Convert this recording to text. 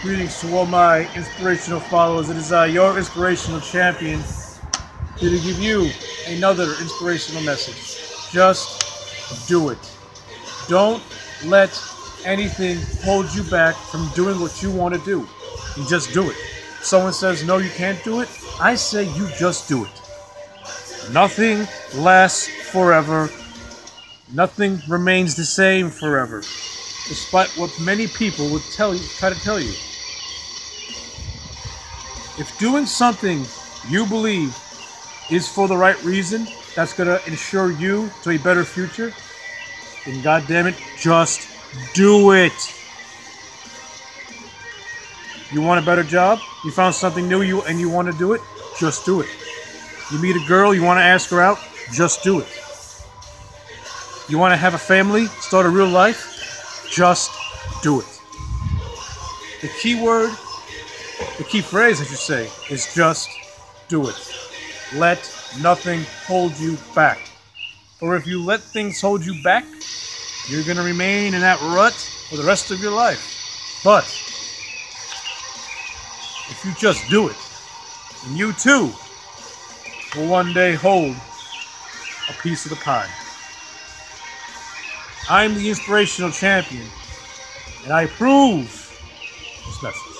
Greetings to all my inspirational followers. It is uh, your inspirational champion here to give you another inspirational message. Just do it. Don't let anything hold you back from doing what you want to do. You just do it. Someone says, no, you can't do it. I say, you just do it. Nothing lasts forever. Nothing remains the same forever, despite what many people would tell you, try to tell you. If doing something you believe is for the right reason, that's going to ensure you to a better future, then God damn it, just do it. You want a better job? You found something new you and you want to do it? Just do it. You meet a girl, you want to ask her out? Just do it. You want to have a family, start a real life? Just do it. The key word, the key phrase, I should say, is just do it. Let nothing hold you back. Or if you let things hold you back, you're going to remain in that rut for the rest of your life. But if you just do it, and you too will one day hold a piece of the pie. I'm the inspirational champion, and I prove this message.